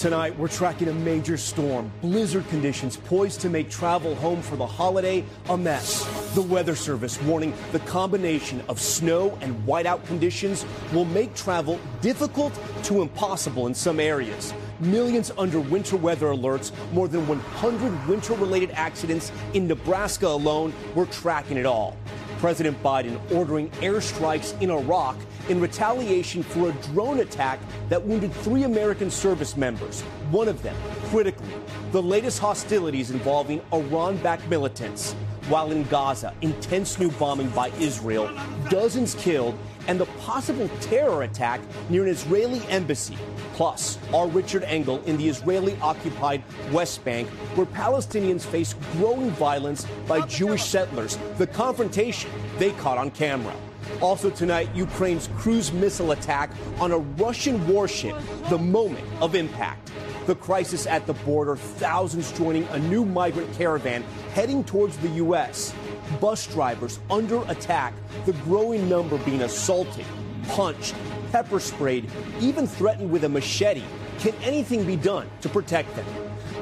Tonight, we're tracking a major storm, blizzard conditions poised to make travel home for the holiday a mess. The Weather Service warning the combination of snow and whiteout conditions will make travel difficult to impossible in some areas. Millions under winter weather alerts, more than 100 winter related accidents in Nebraska alone. We're tracking it all. President Biden ordering airstrikes in Iraq in retaliation for a drone attack that wounded three American service members, one of them critically. The latest hostilities involving Iran backed militants. While in Gaza, intense new bombing by Israel, dozens killed, and the possible terror attack near an Israeli embassy. Plus, our Richard Engel in the Israeli occupied West Bank, where Palestinians face growing violence by Jewish settlers, the confrontation they caught on camera. Also tonight, Ukraine's cruise missile attack on a Russian warship, the moment of impact. The crisis at the border, thousands joining a new migrant caravan heading towards the U.S. Bus drivers under attack, the growing number being assaulted, punched, pepper sprayed, even threatened with a machete. Can anything be done to protect them?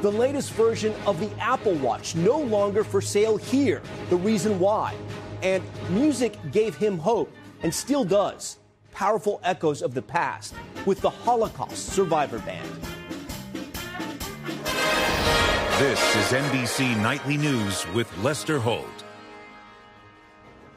The latest version of the Apple Watch no longer for sale here. The reason why and music gave him hope and still does. Powerful echoes of the past with the Holocaust Survivor Band. This is NBC Nightly News with Lester Holt.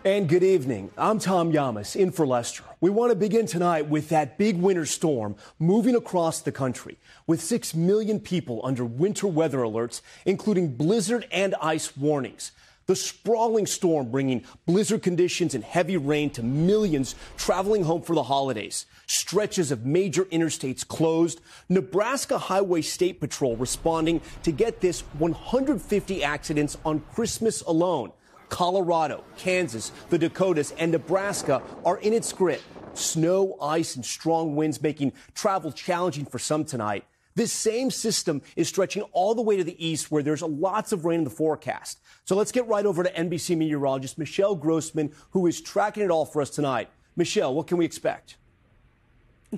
And good evening. I'm Tom Llamas in for Lester. We want to begin tonight with that big winter storm moving across the country with 6 million people under winter weather alerts, including blizzard and ice warnings. The sprawling storm bringing blizzard conditions and heavy rain to millions traveling home for the holidays. Stretches of major interstates closed. Nebraska Highway State Patrol responding to get this 150 accidents on Christmas alone. Colorado, Kansas, the Dakotas, and Nebraska are in its grip. Snow, ice, and strong winds making travel challenging for some tonight. This same system is stretching all the way to the east where there's lots of rain in the forecast. So let's get right over to NBC meteorologist Michelle Grossman, who is tracking it all for us tonight. Michelle, what can we expect?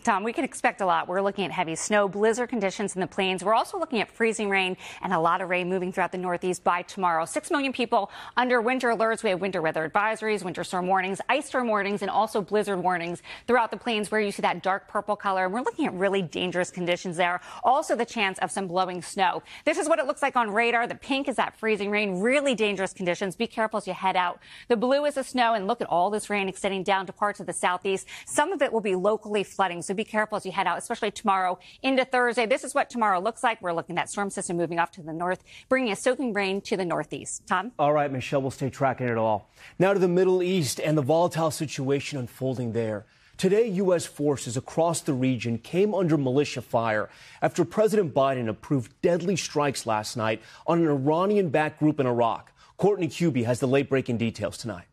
Tom, we can expect a lot. We're looking at heavy snow, blizzard conditions in the plains. We're also looking at freezing rain and a lot of rain moving throughout the Northeast by tomorrow. Six million people under winter alerts. We have winter weather advisories, winter storm warnings, ice storm warnings, and also blizzard warnings throughout the plains where you see that dark purple color. We're looking at really dangerous conditions there. Also the chance of some blowing snow. This is what it looks like on radar. The pink is that freezing rain, really dangerous conditions. Be careful as you head out. The blue is the snow and look at all this rain extending down to parts of the southeast. Some of it will be locally flooding. So be careful as you head out, especially tomorrow into Thursday. This is what tomorrow looks like. We're looking at storm system moving off to the north, bringing a soaking rain to the northeast. Tom? All right, Michelle, we'll stay tracking it all. Now to the Middle East and the volatile situation unfolding there. Today, U.S. forces across the region came under militia fire after President Biden approved deadly strikes last night on an Iranian backed group in Iraq. Courtney Kube has the late breaking details tonight.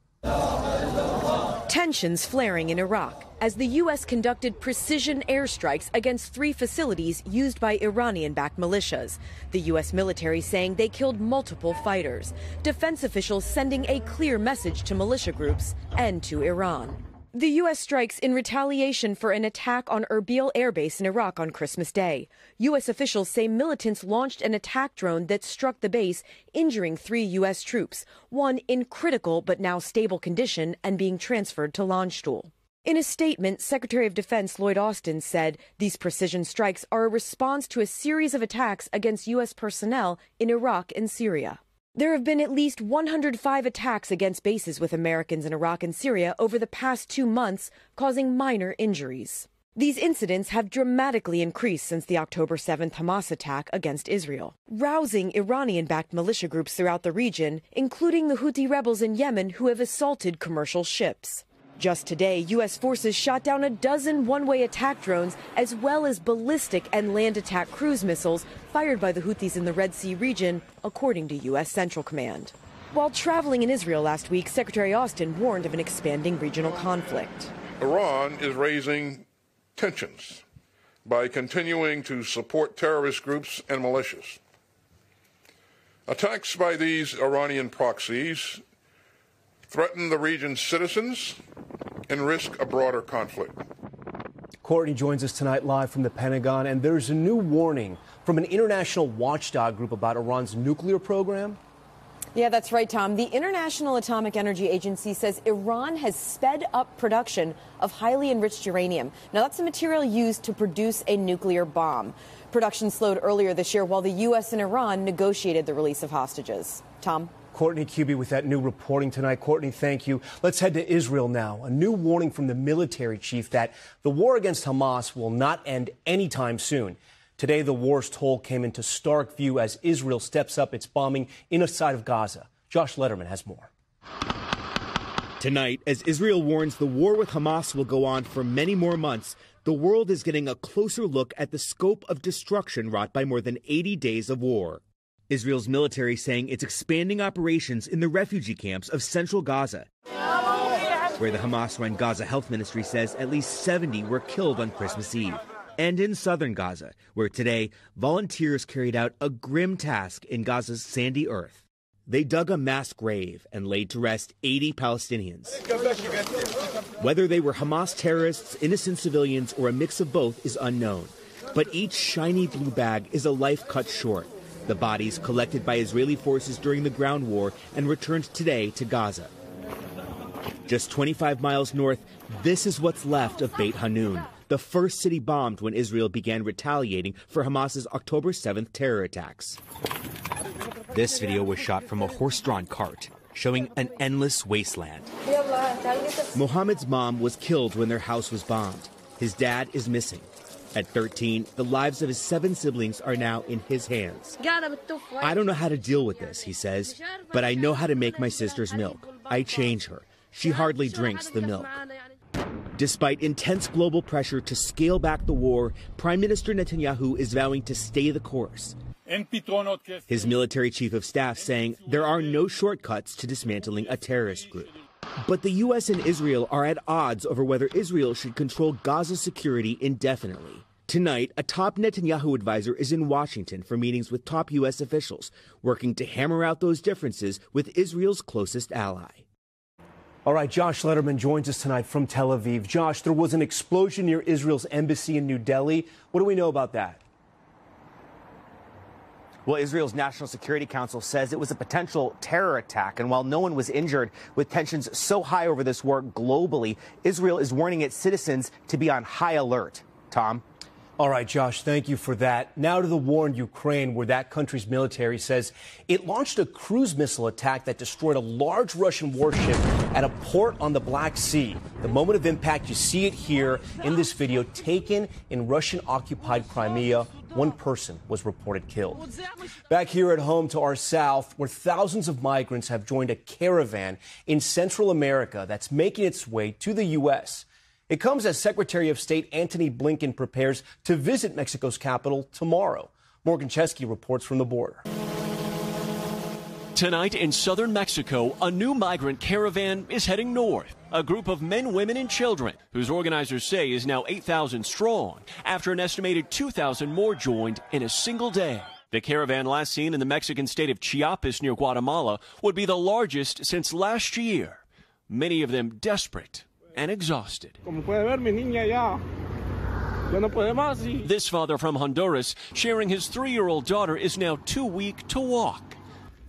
Tensions flaring in Iraq as the U.S. conducted precision airstrikes against three facilities used by Iranian backed militias. The U.S. military saying they killed multiple fighters. Defense officials sending a clear message to militia groups and to Iran. The U.S. strikes in retaliation for an attack on Erbil Air Base in Iraq on Christmas Day. U.S. officials say militants launched an attack drone that struck the base, injuring three U.S. troops, one in critical but now stable condition and being transferred to Landstuhl. In a statement, Secretary of Defense Lloyd Austin said these precision strikes are a response to a series of attacks against U.S. personnel in Iraq and Syria. There have been at least 105 attacks against bases with Americans in Iraq and Syria over the past two months, causing minor injuries. These incidents have dramatically increased since the October 7th Hamas attack against Israel, rousing Iranian backed militia groups throughout the region, including the Houthi rebels in Yemen who have assaulted commercial ships. Just today, U.S. forces shot down a dozen one way attack drones, as well as ballistic and land attack cruise missiles fired by the Houthis in the Red Sea region, according to U.S. Central Command. While traveling in Israel last week, Secretary Austin warned of an expanding regional conflict. Iran is raising tensions by continuing to support terrorist groups and militias. Attacks by these Iranian proxies threaten the region's citizens and risk a broader conflict. Courtney joins us tonight live from the Pentagon, and there's a new warning from an international watchdog group about Iran's nuclear program. Yeah, that's right, Tom. The International Atomic Energy Agency says Iran has sped up production of highly enriched uranium. Now, that's the material used to produce a nuclear bomb. Production slowed earlier this year while the U.S. and Iran negotiated the release of hostages. Tom? Courtney Kube with that new reporting tonight. Courtney, thank you. Let's head to Israel now. A new warning from the military chief that the war against Hamas will not end anytime soon. Today, the war's toll came into stark view as Israel steps up its bombing inside of Gaza. Josh Lederman has more. Tonight, as Israel warns the war with Hamas will go on for many more months, the world is getting a closer look at the scope of destruction wrought by more than 80 days of war. Israel's military saying it's expanding operations in the refugee camps of central Gaza, where the Hamas run Gaza Health Ministry says at least 70 were killed on Christmas Eve and in southern Gaza, where today volunteers carried out a grim task in Gaza's sandy earth. They dug a mass grave and laid to rest 80 Palestinians. Whether they were Hamas terrorists, innocent civilians, or a mix of both is unknown. But each shiny blue bag is a life cut short. The bodies collected by Israeli forces during the ground war and returned today to Gaza. Just 25 miles north, this is what's left of Beit Hanun, the first city bombed when Israel began retaliating for Hamas's October 7th terror attacks. This video was shot from a horse drawn cart, showing an endless wasteland. Mohammed's mom was killed when their house was bombed. His dad is missing. At 13, the lives of his seven siblings are now in his hands. I don't know how to deal with this, he says, but I know how to make my sister's milk. I change her. She hardly drinks the milk. Despite intense global pressure to scale back the war, Prime Minister Netanyahu is vowing to stay the course. His military chief of staff saying there are no shortcuts to dismantling a terrorist group. But the U.S. and Israel are at odds over whether Israel should control Gaza's security indefinitely. Tonight, a top Netanyahu advisor is in Washington for meetings with top U.S. officials, working to hammer out those differences with Israel's closest ally. All right, Josh Lederman joins us tonight from Tel Aviv. Josh, there was an explosion near Israel's embassy in New Delhi. What do we know about that? Well, Israel's National Security Council says it was a potential terror attack. And while no one was injured, with tensions so high over this war globally, Israel is warning its citizens to be on high alert. Tom? All right, Josh, thank you for that. Now to the war in Ukraine, where that country's military says it launched a cruise missile attack that destroyed a large Russian warship at a port on the Black Sea. The moment of impact, you see it here in this video taken in Russian occupied Crimea. One person was reported killed. Back here at home to our south, where thousands of migrants have joined a caravan in Central America that's making its way to the U.S. It comes as Secretary of State Antony Blinken prepares to visit Mexico's capital tomorrow. Morgan Chesky reports from the border. Tonight in southern Mexico, a new migrant caravan is heading north. A group of men, women, and children, whose organizers say is now 8,000 strong, after an estimated 2,000 more joined in a single day. The caravan last seen in the Mexican state of Chiapas near Guatemala would be the largest since last year. Many of them desperate and exhausted. This father from Honduras, sharing his three year old daughter, is now too weak to walk.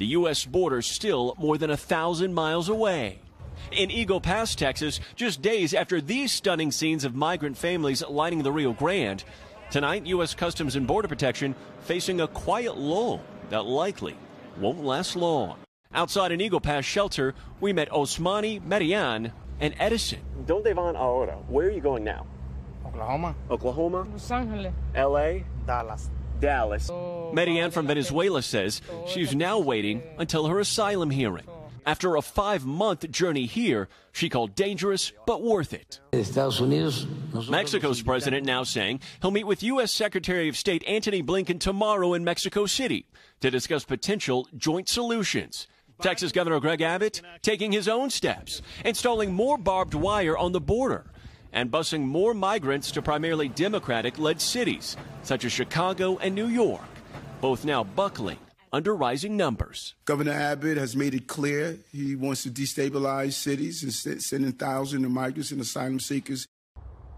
The U.S. border still more than a thousand miles away. In Eagle Pass, Texas, just days after these stunning scenes of migrant families lining the Rio Grande, tonight U.S. Customs and Border Protection facing a quiet lull that likely won't last long. Outside an Eagle Pass shelter, we met Osmani Marian and Edison. Donde van ahora? Where are you going now? Oklahoma. Oklahoma? Los Angeles. LA? Dallas. Dallas. Marianne from Venezuela says she's now waiting until her asylum hearing. After a five month journey here, she called dangerous but worth it. Mexico's president now saying he'll meet with U.S. Secretary of State Antony Blinken tomorrow in Mexico City to discuss potential joint solutions. Texas Governor Greg Abbott taking his own steps, installing more barbed wire on the border and busing more migrants to primarily Democratic led cities such as Chicago and New York, both now buckling under rising numbers. Governor Abbott has made it clear he wants to destabilize cities and send in thousands of migrants and asylum seekers.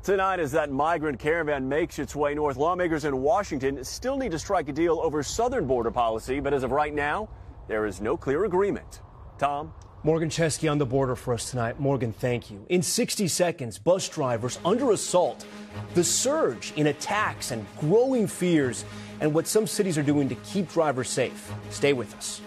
Tonight, as that migrant caravan makes its way north, lawmakers in Washington still need to strike a deal over southern border policy, but as of right now, there is no clear agreement. Tom? Morgan Chesky on the border for us tonight. Morgan, thank you. In 60 seconds, bus drivers under assault, the surge in attacks and growing fears, and what some cities are doing to keep drivers safe. Stay with us.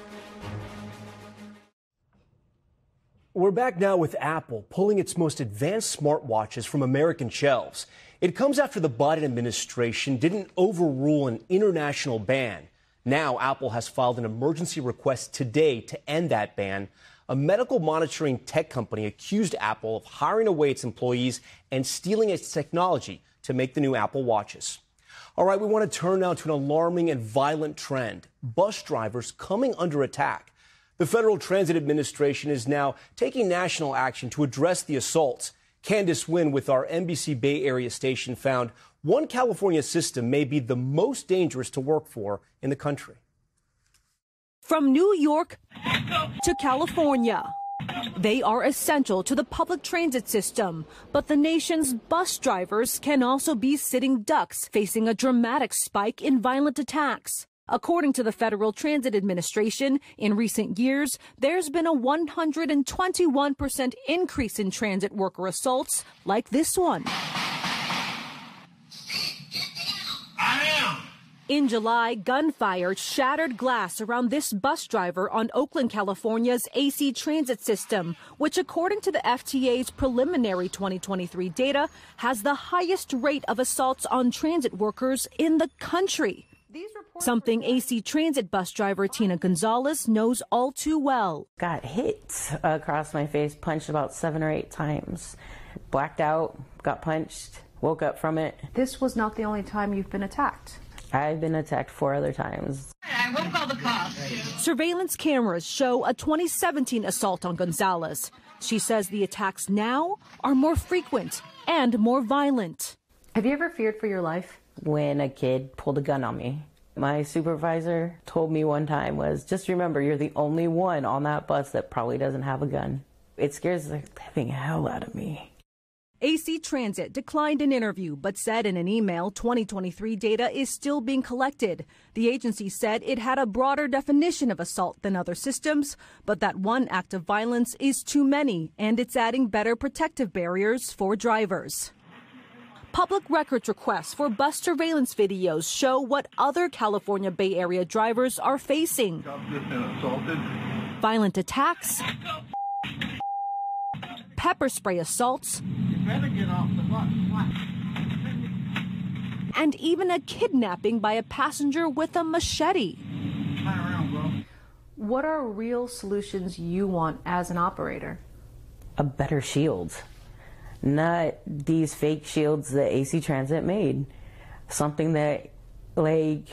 We're back now with Apple pulling its most advanced smartwatches from American shelves. It comes after the Biden administration didn't overrule an international ban. Now, Apple has filed an emergency request today to end that ban. A medical monitoring tech company accused Apple of hiring away its employees and stealing its technology to make the new Apple watches. All right, we want to turn now to an alarming and violent trend bus drivers coming under attack. The Federal Transit Administration is now taking national action to address the assaults. Candice Nguyen with our NBC Bay Area station found one California system may be the most dangerous to work for in the country. From New York to California. They are essential to the public transit system, but the nation's bus drivers can also be sitting ducks facing a dramatic spike in violent attacks. According to the Federal Transit Administration, in recent years, there's been a 121% increase in transit worker assaults like this one. In July, gunfire shattered glass around this bus driver on Oakland, California's AC transit system, which, according to the FTA's preliminary 2023 data, has the highest rate of assaults on transit workers in the country. Something AC Transit bus driver Tina Gonzalez knows all too well. Got hit across my face, punched about seven or eight times. Blacked out, got punched, woke up from it. This was not the only time you've been attacked. I've been attacked four other times. I won't call the cops. Surveillance cameras show a 2017 assault on Gonzalez. She says the attacks now are more frequent and more violent. Have you ever feared for your life? When a kid pulled a gun on me. My supervisor told me one time was just remember you're the only one on that bus that probably doesn't have a gun. It scares the living hell out of me. AC Transit declined an interview but said in an email 2023 data is still being collected. The agency said it had a broader definition of assault than other systems, but that one act of violence is too many and it's adding better protective barriers for drivers. Public records requests for bus surveillance videos show what other California Bay Area drivers are facing. Violent attacks, pepper spray assaults, and even a kidnapping by a passenger with a machete. What are real solutions you want as an operator? A better shield not these fake shields that AC Transit made. Something that, like,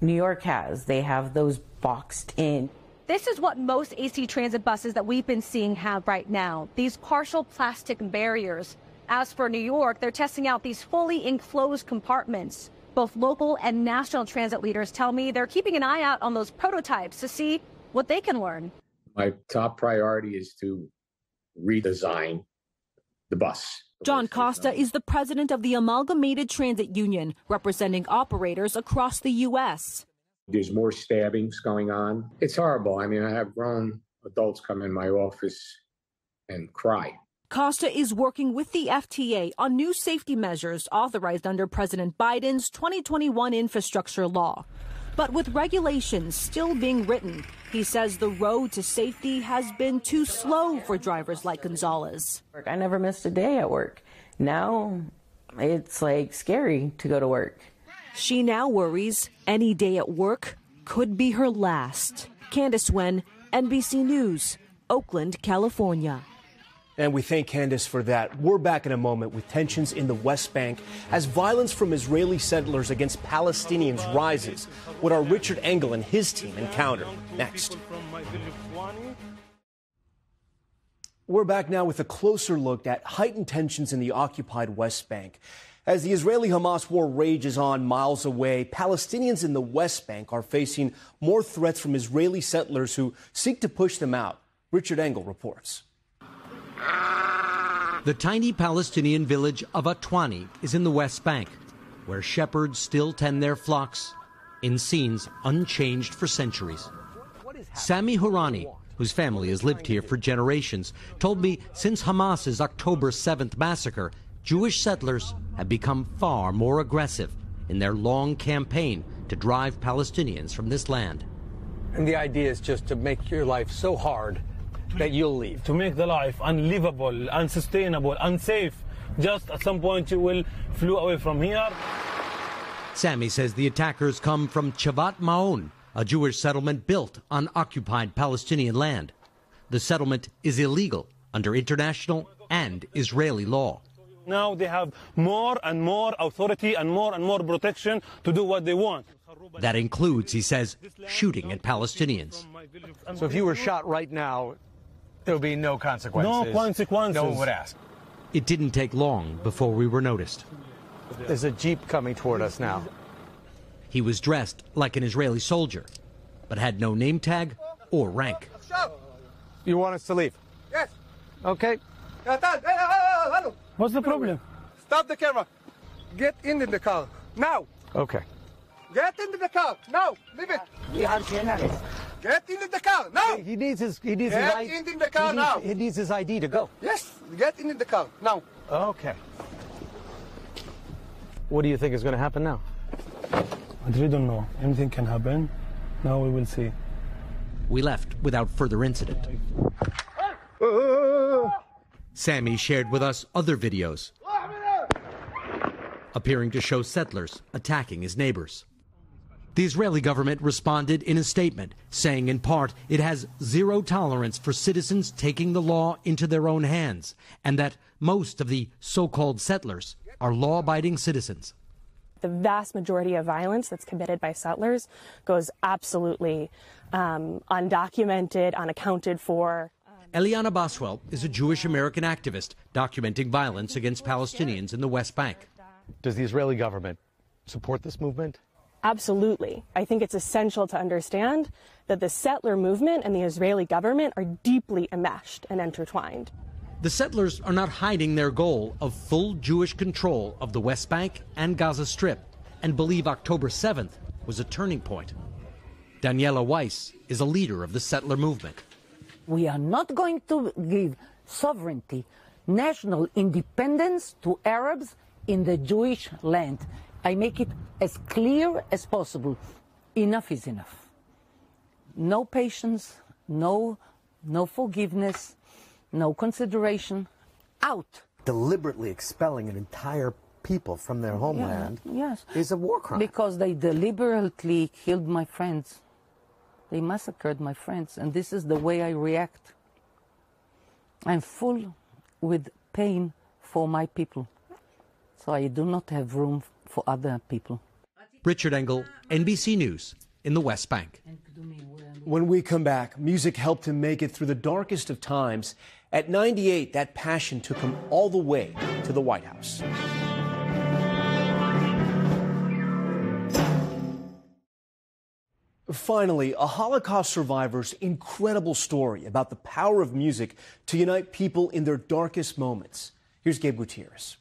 New York has. They have those boxed in. This is what most AC Transit buses that we've been seeing have right now these partial plastic barriers. As for New York, they're testing out these fully enclosed compartments. Both local and national transit leaders tell me they're keeping an eye out on those prototypes to see what they can learn. My top priority is to redesign the bus. John Costa is the president of the Amalgamated Transit Union, representing operators across the U.S. There's more stabbings going on. It's horrible. I mean, I have grown adults come in my office and cry. Costa is working with the FTA on new safety measures authorized under President Biden's 2021 infrastructure law. But with regulations still being written, he says the road to safety has been too slow for drivers like Gonzalez. I never missed a day at work. Now it's like scary to go to work. She now worries any day at work could be her last. Candice Nguyen, NBC News, Oakland, California. And we thank Candice for that. We're back in a moment with tensions in the West Bank as violence from Israeli settlers against Palestinians rises. What our Richard Engel and his team encounter Next. We're back now with a closer look at heightened tensions in the occupied West Bank. As the Israeli Hamas war rages on miles away, Palestinians in the West Bank are facing more threats from Israeli settlers who seek to push them out. Richard Engel reports. The tiny Palestinian village of At-Tuwani is in the West Bank, where shepherds still tend their flocks in scenes unchanged for centuries. Sami Hurani, whose family has lived here for generations, told me since Hamas's October 7th massacre, Jewish settlers have become far more aggressive in their long campaign to drive Palestinians from this land. And the idea is just to make your life so hard that you'll leave. To make the life unlivable, unsustainable, unsafe. Just at some point you will flew away from here. Sami says the attackers come from Chavat Maon, a Jewish settlement built on occupied Palestinian land. The settlement is illegal under international and Israeli law. Now they have more and more authority and more and more protection to do what they want. That includes, he says, shooting at Palestinians. So if you were shot right now, there would be no consequences. No consequences. No one would ask. It didn't take long before we were noticed. There's a Jeep coming toward us now. He was dressed like an Israeli soldier, but had no name tag or rank. You want us to leave? Yes. Okay. What's the problem? Stop the camera. Get in the car. Now. Okay. Get into the car. Now. Leave it. Get into the car. Now. He needs his he needs Get his ID. into the car he now. He needs his ID to go. Yes. Get into the car. Now. Okay. What do you think is going to happen now? I really don't know. Anything can happen. Now we will see. We left without further incident. Sami shared with us other videos appearing to show settlers attacking his neighbors. The Israeli government responded in a statement, saying in part it has zero tolerance for citizens taking the law into their own hands, and that most of the so called settlers are law abiding citizens. The vast majority of violence that's committed by settlers goes absolutely um, undocumented, unaccounted for. Eliana Boswell is a Jewish American activist documenting violence against Palestinians in the West Bank. Does the Israeli government support this movement? Absolutely. I think it's essential to understand that the settler movement and the Israeli government are deeply enmeshed and intertwined. The settlers are not hiding their goal of full Jewish control of the West Bank and Gaza Strip and believe October 7th was a turning point. Daniela Weiss is a leader of the settler movement. We are not going to give sovereignty, national independence to Arabs in the Jewish land. I make it as clear as possible. Enough is enough. No patience, no, no forgiveness, no consideration. Out. Deliberately expelling an entire people from their homeland Yeah, yes. is a war crime. Because they deliberately killed my friends. They massacred my friends, and this is the way I react. I'm full with pain for my people, so I do not have room for other people. Richard Engel, NBC News, in the West Bank. When we come back, music helped him make it through the darkest of times. At 98, that passion took him all the way to the White House. Finally, a Holocaust survivor's incredible story about the power of music to unite people in their darkest moments. Here's Gabe Gutierrez.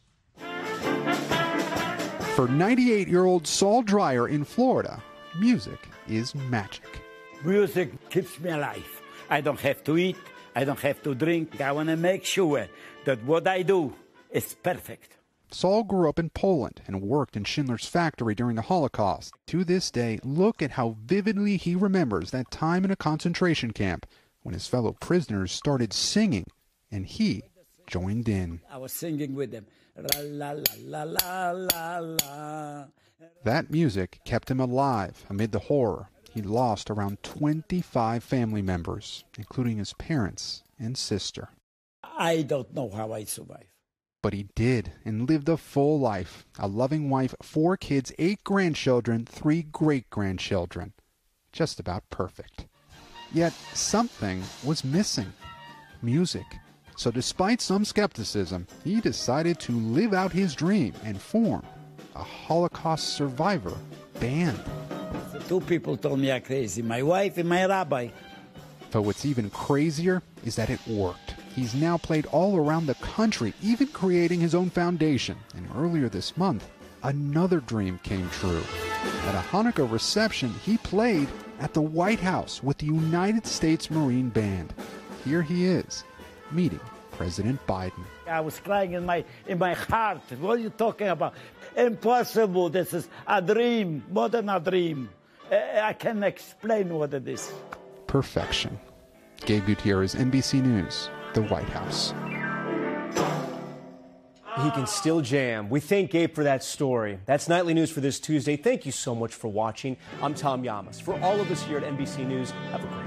For 98 year old Saul Dreyer in Florida, music is magic. Music keeps me alive. I don't have to eat, I don't have to drink. I want to make sure that what I do is perfect. Saul grew up in Poland and worked in Schindler's factory during the Holocaust. To this day, look at how vividly he remembers that time in a concentration camp when his fellow prisoners started singing and he joined in. I was singing with them. La la la la la la. That music kept him alive amid the horror. He lost around 25 family members, including his parents and sister. I don't know how I survived. But he did and lived a full life. A loving wife, four kids, eight grandchildren, three great grandchildren. Just about perfect. Yet something was missing music. So, despite some skepticism, he decided to live out his dream and form a Holocaust survivor band. Two people told me I'm crazy my wife and my rabbi. But what's even crazier is that it worked. He's now played all around the country, even creating his own foundation. And earlier this month, another dream came true. At a Hanukkah reception, he played at the White House with the United States Marine Band. Here he is, meeting President Biden. I was crying in my in my heart. What are you talking about? Impossible. This is a dream, more than a dream. I can explain what it is. Perfection. Gabe Gutierrez, NBC News, the White House. He can still jam. We thank Gabe for that story. That's nightly news for this Tuesday. Thank you so much for watching. I'm Tom Llamas. For all of us here at NBC News, have a great